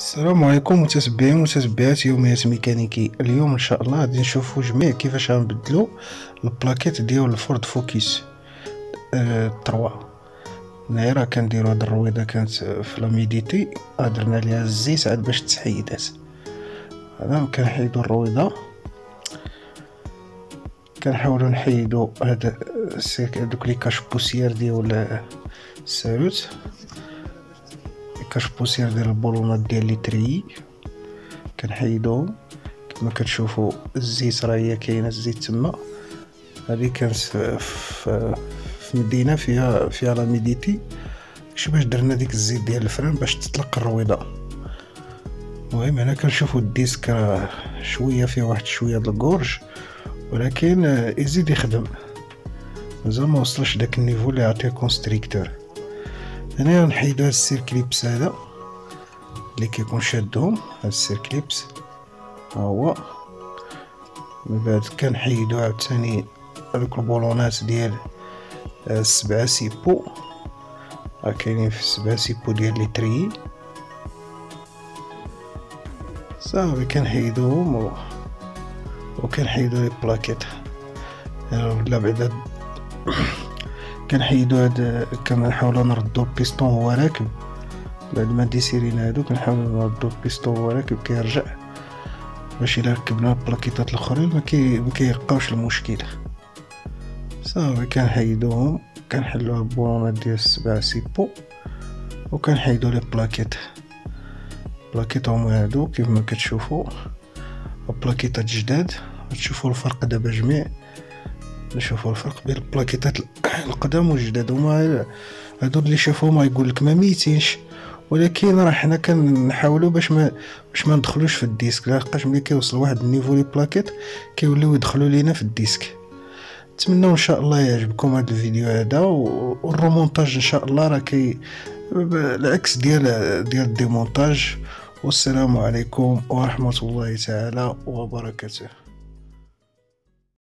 السلام عليكم متتبعين ومتتبعات يوميات ميكانيكي. اليوم إن شاء الله غادي نشوفوا جميع كيفاش غنبدلوا ال plaquettes ديال ال Ford Focus آه trois. هنايا راه كنديرو هاد الرويضة كانت في l'humidité درنا ليها الزيت عاد باش تحيدات أنا كنحيدو الرويضة. كنحاولو نحيدو هاد دوك les cache-poussière ديال الساروت. cache-poussière ديال البولونات ديال les étriers. كنحيدوهم كما كتشوفوا الزيت راه هي كاينة الزيت تما. هذه كانت في, في مدينة فيها فيها l'humidité. شي باش درنا ديك الزيت ديال ال frein باش تطلق الرويضة. المهم هنا كنشوفوا ال disque راه شوية فيه واحد شوية د الكورج ولكن يزيد يخدم. مازال ما وصلش داك ال niveau اللي عطيه constructeur هنا نحيدو هاد ال circlips هذا اللي كيكون شادهم هاد ال circlips ها هو. من بعد كنحيدو عاوتاني هادوك البولونات ديال السبعة سيبو. راه كاينين في السبعة سيبو ديال les étriers. صافي كنحيدوهم و وكنحيدو les plaquettes. ولا بعدا. كنحيدو هاد كنحاولو نردو البيستون هو راكب. بعد ما ديسيرين هادو كنحاولو نردو البيستون هو راكب كيرجع. باش إلا ركبنا البلاكيتات الأخرين ما كيبقاوش المشكل صافي كنحيدوهم كنحلو البولونات ديال السبعة سيبو و كنحيدو les plaquettes plaquettes هما هادو كيف ما كتشوفو. plaquettes ات جداد تشوفو الفرق دابا جميع. نشوفوا الفرق بين ال plaquettes ات القدام والجداد. هما هادو اللي شافوهم يقول لك ما ميتينش ولكن راه حنا كنحاولوا باش ما باش ما ندخلوش في ال disque. لحقاش ملي كيوصل واحد ال niveau les plaquettes كيوليو يدخلوا لينا في ال disque. نتمنى إن شاء الله يعجبكم هذا الفيديو هذا وال remontage إن شاء الله راه كي العكس ديال ديال الديمونتاج. والسلام عليكم ورحمة الله تعالى وبركاته.